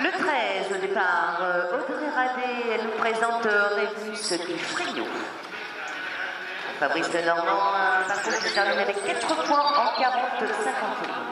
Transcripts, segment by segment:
Le 13 au départ, euh, Audrey Radé, elle nous présente Rémus du Frigno. Fabrice Normand, un parcours qui termine avec 4 points en 40 51.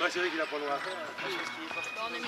Ouais, c'est vrai qu'il a pas le droit. On mis.